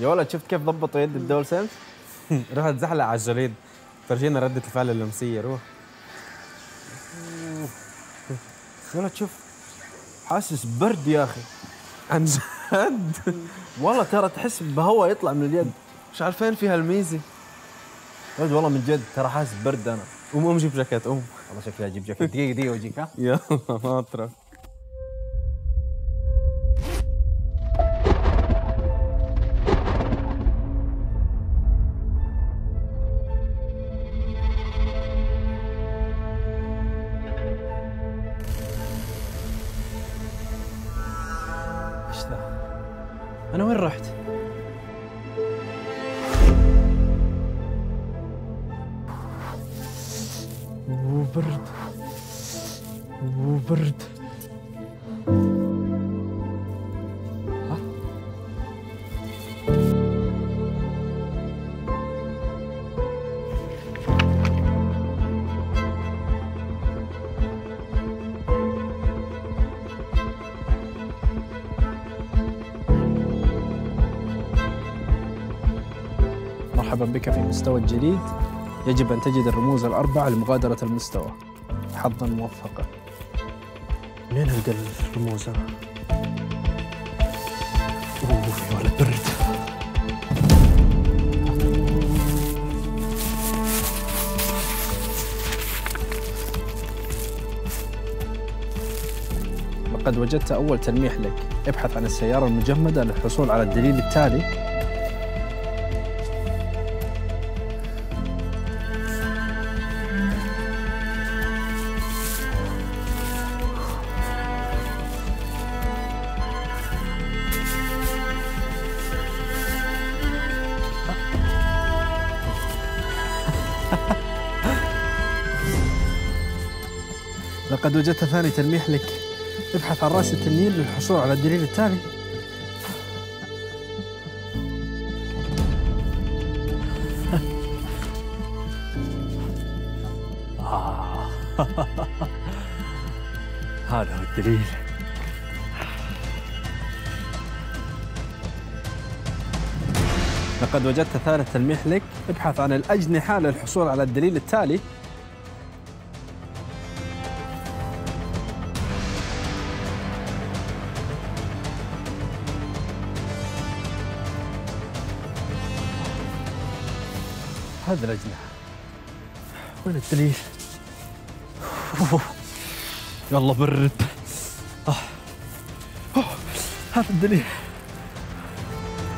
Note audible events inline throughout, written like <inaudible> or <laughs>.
يا ولد شفت كيف ضبطوا يد الدول سيلز؟ <laughs> روح اتزحلق على الجليد فرجينا ردة الفعل اللمسية روح. يا ولد شوف. حاسس برد يا أخي. عن جد؟ <laughs> والله ترى تحس بهواء يطلع من اليد. مش عارفين فيها الميزة. يا ولد والله من جد ترى حاسس برد أنا. قوم قوم جيب جاكيت قوم. والله شكلي أجيب جاكيت. دقيقة دقيقة وأجيك ها؟ <laughs> يلا ما أترك. أنا وين رحت؟ وبرد وبرد مرحبا بك في المستوى الجديد. يجب أن تجد الرموز الأربعة لمغادرة المستوى. حظا موفقا. منين ألقى الرموز؟ أنا؟ أوه يا ولد برد. لقد وجدت أول تلميح لك. ابحث عن السيارة المجمدة للحصول على الدليل التالي. <laughs> لقد وجدت ثاني تلميح لك. ابحث عن راس التنين للحصول على الدليل التالي <laughs> آه. <laughs> هذا هو الدليل. لقد وجدت ثالث تلميح لك ابحث عن الأجنحة للحصول على الدليل التالي هذه الأجنحة وين الدليل؟ أوه. يلا برد آه. أوه. هذا الدليل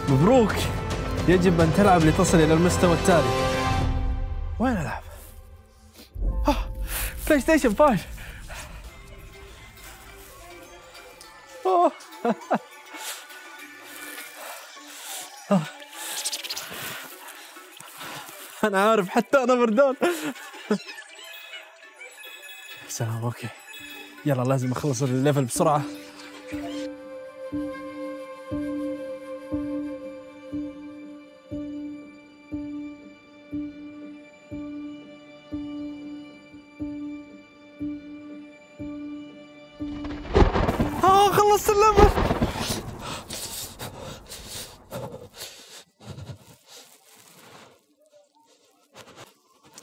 مبروك يجب أن تلعب لتصل إلى المستوى التالي وين ألعب؟ PlayStation 5 أوه. آه. <laughs> أنا عارف حتى أنا بردان <laughs> سلام okay يلا لازم أخلص ال level بسرعة خلصت ال level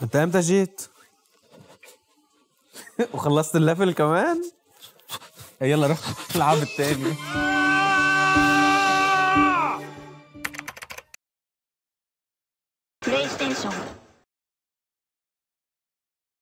أنت إمتى جيت؟ <laughs> وخلصت الليفل كمان؟ يلا روح العب التاني PlayStation